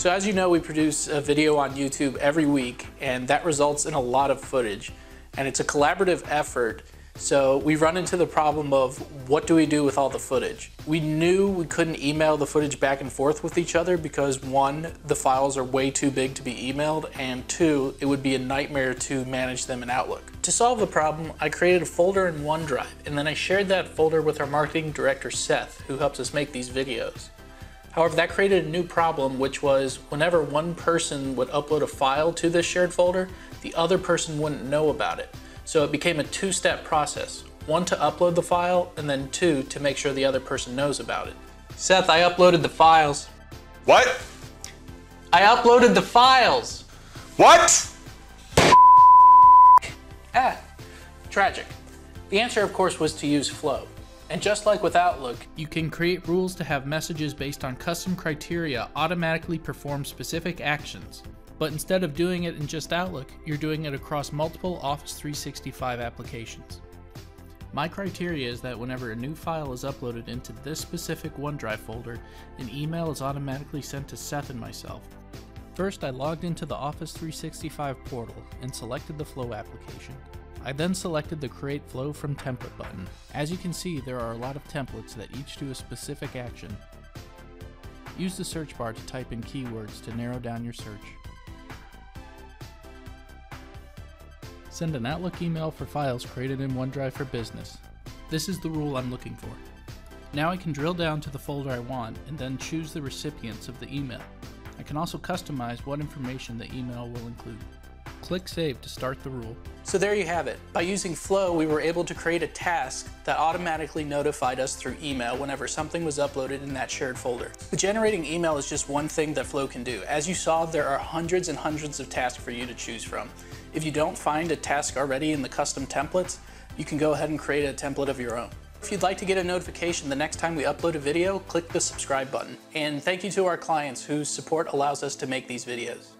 So as you know, we produce a video on YouTube every week, and that results in a lot of footage. And it's a collaborative effort so we run into the problem of what do we do with all the footage? We knew we couldn't email the footage back and forth with each other because one, the files are way too big to be emailed, and two, it would be a nightmare to manage them in Outlook. To solve the problem, I created a folder in OneDrive, and then I shared that folder with our marketing director, Seth, who helps us make these videos. However, that created a new problem, which was whenever one person would upload a file to this shared folder, the other person wouldn't know about it. So it became a two-step process. One to upload the file, and then two to make sure the other person knows about it. Seth, I uploaded the files. What? I uploaded the files. What? Ah, tragic. The answer, of course, was to use Flow. And just like with Outlook, you can create rules to have messages based on custom criteria automatically perform specific actions. But instead of doing it in just Outlook, you're doing it across multiple Office 365 applications. My criteria is that whenever a new file is uploaded into this specific OneDrive folder, an email is automatically sent to Seth and myself. First, I logged into the Office 365 portal and selected the Flow application. I then selected the Create Flow from Template button. As you can see, there are a lot of templates that each do a specific action. Use the search bar to type in keywords to narrow down your search. Send an Outlook email for files created in OneDrive for Business. This is the rule I'm looking for. Now I can drill down to the folder I want and then choose the recipients of the email. I can also customize what information the email will include. Click Save to start the rule. So there you have it. By using Flow, we were able to create a task that automatically notified us through email whenever something was uploaded in that shared folder. But generating email is just one thing that Flow can do. As you saw, there are hundreds and hundreds of tasks for you to choose from. If you don't find a task already in the custom templates, you can go ahead and create a template of your own. If you'd like to get a notification the next time we upload a video, click the subscribe button. And thank you to our clients whose support allows us to make these videos.